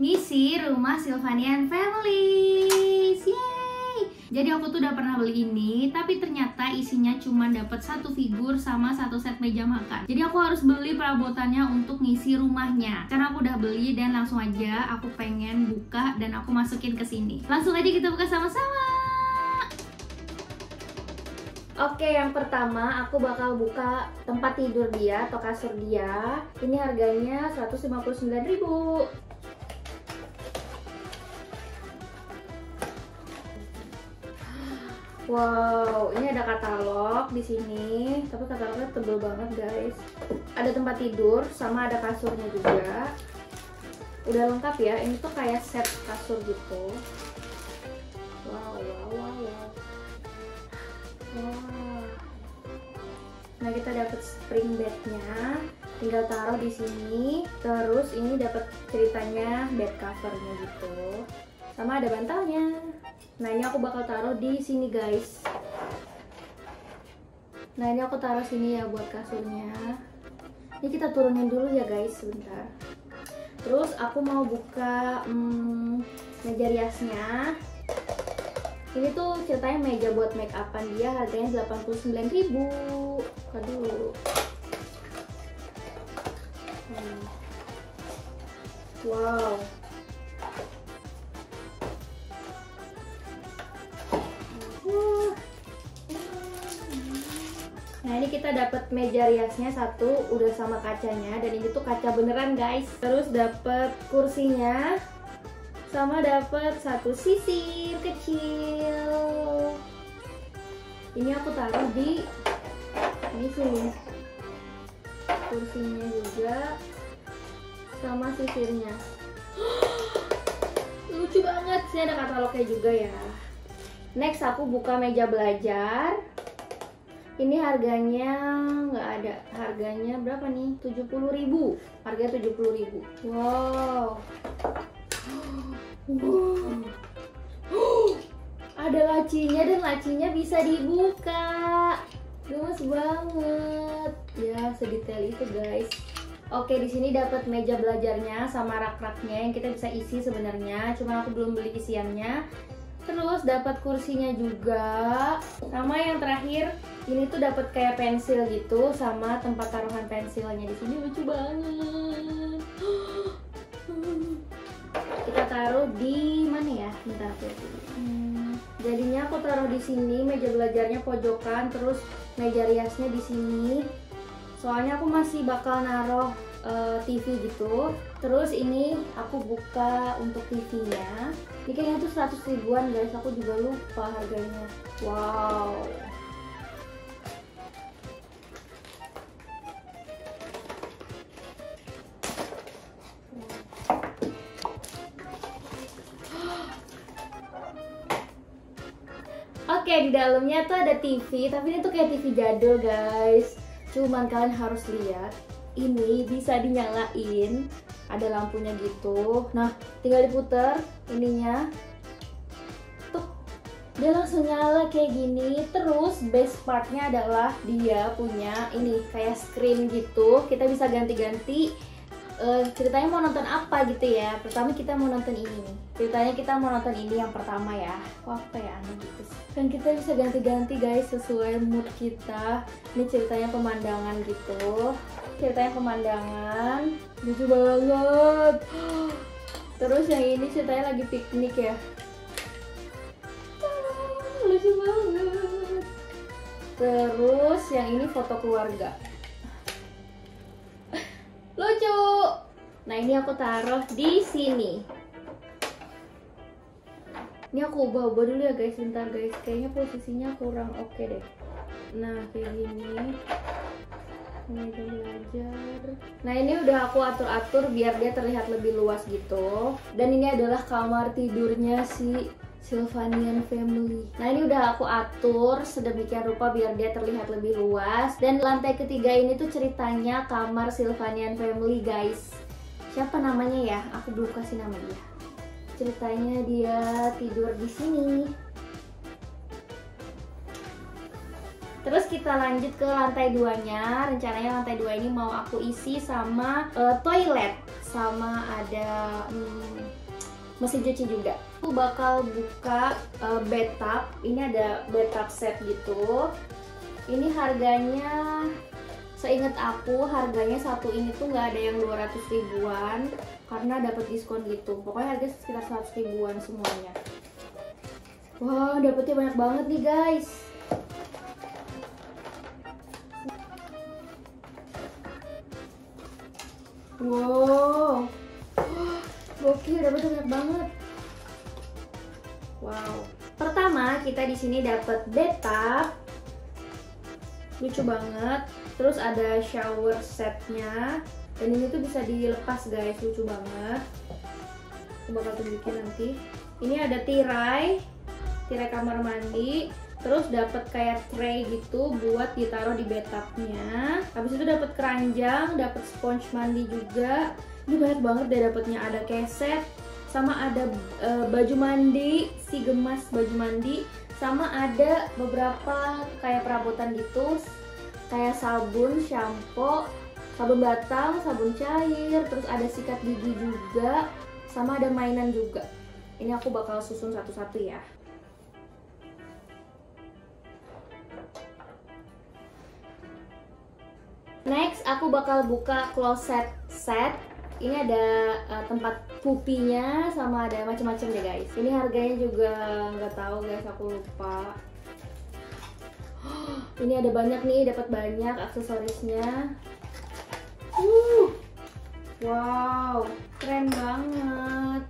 ngisi rumah Sylvanian Families. Yeay! Jadi aku tuh udah pernah beli ini, tapi ternyata isinya cuma dapat satu figur sama satu set meja makan. Jadi aku harus beli perabotannya untuk ngisi rumahnya. Karena aku udah beli dan langsung aja aku pengen buka dan aku masukin ke sini. Langsung aja kita buka sama-sama. Oke, yang pertama aku bakal buka tempat tidur dia atau kasur dia. Ini harganya 159.000. Wow, ini ada katalog di sini, tapi katalognya tebel banget guys. Ada tempat tidur, sama ada kasurnya juga. Udah lengkap ya, ini tuh kayak set kasur gitu. Wow, wow, wow, wow. Nah kita dapat spring bednya, tinggal taruh di sini. Terus ini dapat ceritanya bed covernya gitu, sama ada bantalnya. Nah ini aku bakal taruh di sini guys. Nah ini aku taruh sini ya buat kasurnya. Ini kita turunin dulu ya guys sebentar. Terus aku mau buka hmm, meja riasnya. Ini tuh ceritanya meja buat make upan dia harganya 89.000. Buka dulu. Hmm. Wow. Ini kita dapat meja riasnya satu udah sama kacanya dan ini tuh kaca beneran guys. Terus dapat kursinya sama dapat satu sisir kecil. Ini aku taruh di ini sini. Kursinya juga sama sisirnya. Lucu banget sih ada katalognya juga ya. Next aku buka meja belajar ini harganya nggak ada. Harganya berapa nih? 70.000 harganya 70.000 wow wow. Ada lacinya dan lacinya bisa dibuka. Gemes banget. Ya sedetail itu guys. Oke di sini dapat meja belajarnya sama rak-raknya yang kita bisa isi sebenarnya, cuma aku belum beli isiannya. Terus dapat kursinya juga. Sama yang terakhir ini tuh dapat kayak pensil gitu sama tempat taruhan pensilnya di sini lucu banget. Kita taruh di mana ya? Bentar aku hmm, Jadinya aku taruh di sini meja belajarnya pojokan, terus meja riasnya di sini. Soalnya aku masih bakal naruh uh, TV gitu. Terus ini aku buka untuk TV-nya. Ini kayaknya tuh 100 ribuan guys, aku juga lupa harganya. Wow. Oke, di dalamnya tuh ada TV, tapi ini tuh kayak TV jadul, guys. Cuman kalian harus lihat, ini bisa dinyalain, ada lampunya gitu. Nah, tinggal diputer ininya. Tuh, dia langsung nyala kayak gini. Terus best partnya adalah dia punya ini kayak screen gitu. Kita bisa ganti-ganti uh, ceritanya mau nonton apa gitu ya? Pertama kita mau nonton ini nih. Ceritanya kita mau nonton ini yang pertama ya. Wah kayak aneh gitu sih. Dan kita bisa ganti-ganti guys sesuai mood kita. Ini ceritanya pemandangan gitu. Ceritanya pemandangan. Lucu banget. Terus yang ini ceritanya lagi piknik ya. Lucu banget. Terus yang ini foto keluarga lucu. Nah ini aku taruh di sini. Ini aku ubah-ubah dulu ya guys. Bentar guys. Kayaknya posisinya kurang oke okay deh. Nah kayak gini. Meja belajar nah ini udah aku atur-atur biar dia terlihat lebih luas gitu. Dan ini adalah kamar tidurnya si Sylvanian Family. Nah ini udah aku atur sedemikian rupa biar dia terlihat lebih luas. Dan lantai ketiga ini tuh ceritanya kamar Sylvanian Family guys. Siapa namanya ya? Aku belum kasih nama dia. Ceritanya dia tidur di sini. Terus kita lanjut ke lantai duanya. Rencananya lantai dua ini mau aku isi sama uh, toilet sama ada hmm, mesin cuci juga. Aku bakal buka uh, bathtub. Ini ada bathtub set gitu. Ini harganya seingat aku harganya satu ini tuh nggak ada yang 200 ribuan karena dapat diskon gitu pokoknya harga sekitar 100 ribuan semuanya wow dapetnya banyak banget nih guys wow gokil dapetnya banyak banget. Wow. Pertama kita di sini dapat bathtub lucu banget. Terus ada shower setnya. Dan ini tuh bisa dilepas guys. Lucu banget. Aku bakal tunjukin nanti. Ini ada tirai. Tirai kamar mandi. Terus dapat kayak tray gitu buat ditaruh di bathtubnya. Habis itu dapat keranjang dapat sponge mandi juga ini banyak banget deh dapatnya ada keset sama ada e, baju mandi si gemas baju mandi sama ada beberapa kayak perabotan gitu kayak sabun, shampoo, sabun batang, sabun cair, terus ada sikat gigi juga, sama ada mainan juga. Ini aku bakal susun satu-satu ya. Next, aku bakal buka closet set. Ini ada uh, tempat pupinya sama ada macam-macam deh guys. Ini harganya juga nggak tahu guys, aku lupa. Ini ada banyak nih dapat banyak aksesorisnya. Uh wow keren banget.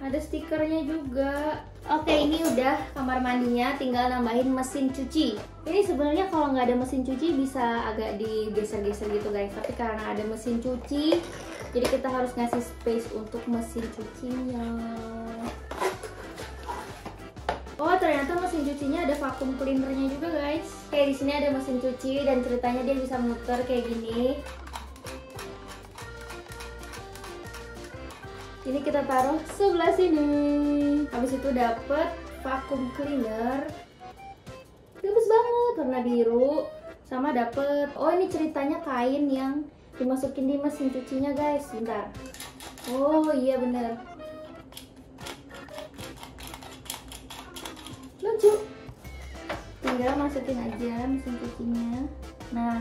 Ada stikernya juga. Oke ini udah kamar mandinya tinggal nambahin mesin cuci. Ini sebenarnya kalau nggak ada mesin cuci bisa agak digeser-geser gitu guys. Tapi karena ada mesin cuci Jadi kita harus ngasih space untuk mesin cucinya Oh ternyata mesin cucinya ada vacuum cleanernya juga guys. Kayak di sini ada mesin cuci dan ceritanya dia bisa muter kayak gini. Ini kita taruh sebelah sini. Habis itu dapet vacuum cleaner. Bagus banget warna biru. Sama dapet. Oh ini ceritanya kain yang dimasukin di mesin cucinya guys. Bentar. Oh iya bener. Lucu. Tinggal masukin aja mesin cucinya. Nah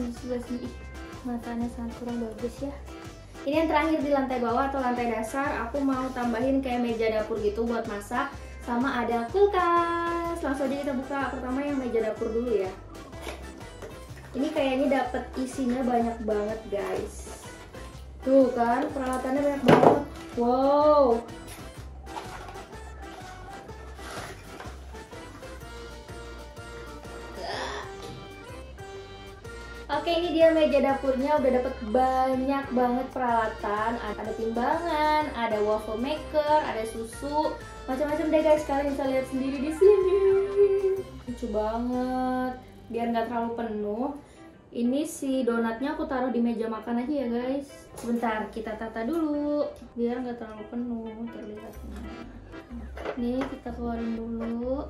mesin matanya sangat kurang bagus ya. Ini yang terakhir di lantai bawah atau lantai dasar. Aku mau tambahin kayak meja dapur gitu buat masak sama ada kulkas. Langsung aja kita buka. Pertama yang meja dapur dulu ya ini kayaknya dapet isinya banyak banget guys. Tuh kan peralatannya banyak banget. Wow. Oke ini dia meja dapurnya. Udah dapet banyak banget peralatan. Ada timbangan, ada waffle maker, ada susu. Macam-macam deh guys, kalian bisa lihat sendiri di sini. Lucu banget Biar nggak terlalu penuh ini si donatnya aku taruh di meja makan aja ya guys Sebentar kita tata dulu Biar nggak terlalu penuh terlihatnya Nih kita keluarin dulu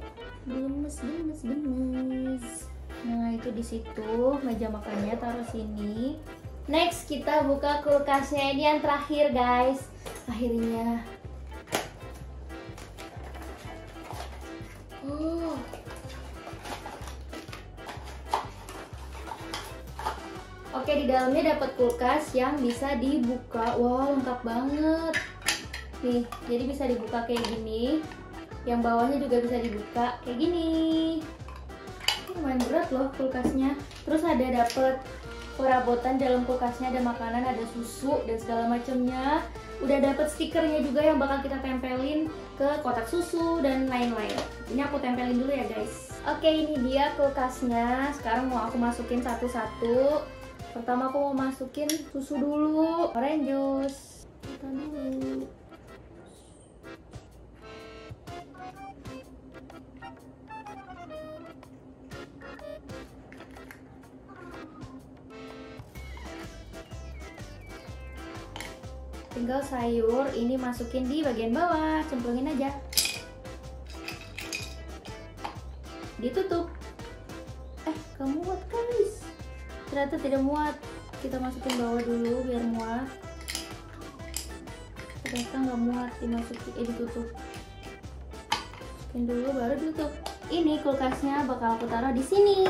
Gemes, gemes, gemes Nah itu di situ meja makannya taruh sini. Next kita buka kulkasnya ini yang terakhir guys. Akhirnya. Di dalamnya dapat kulkas yang bisa dibuka. Wow lengkap banget. Nih jadi bisa dibuka kayak gini. Yang bawahnya juga bisa dibuka kayak gini. Lumayan berat loh kulkasnya. Terus ada dapet perabotan dalam kulkasnya ada makanan ada susu dan segala macamnya. Udah dapet stikernya juga yang bakal kita tempelin ke kotak susu dan lain-lain. Ini aku tempelin dulu ya guys. Oke ini dia kulkasnya. Sekarang mau aku masukin satu-satu pertama aku mau masukin susu dulu. Orange juice. Kita dulu. Tinggal sayur ini masukin di bagian bawah. Cemplungin aja. Ditutup ternyata tidak muat. Kita masukin bawah dulu biar muat. Ternyata nggak muat dimasukin eh ditutup. Masukin dulu baru ditutup. Ini kulkasnya bakal aku taruh di sini.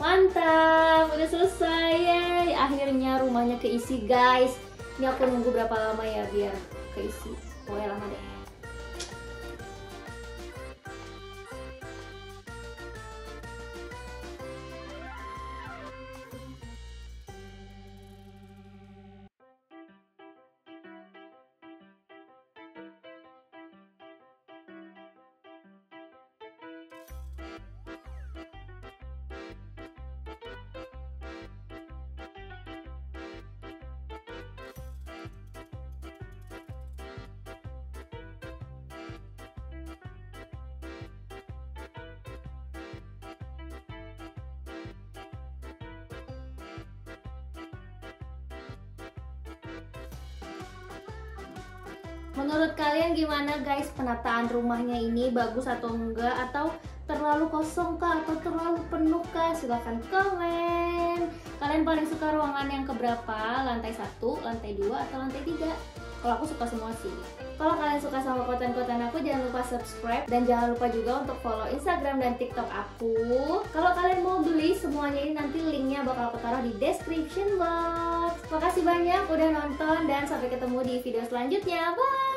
Mantap udah selesai Yeay. akhirnya rumahnya keisi guys. Ini aku nunggu berapa lama ya biar keisi. Pokoknya lama deh Menurut kalian gimana guys penataan rumahnya ini bagus atau enggak atau terlalu kosong kah atau terlalu penuh kah? Silahkan komen. Kalian paling suka ruangan yang keberapa? Lantai satu, lantai dua, atau lantai tiga? Kalau aku suka semua sih. Kalau kalian suka sama konten-konten aku jangan lupa subscribe dan jangan lupa juga untuk follow Instagram dan TikTok aku. Kalau kalian mau beli semuanya ini nanti linknya bakal aku taruh di description box. Makasih banyak udah nonton dan sampai ketemu di video selanjutnya. Bye.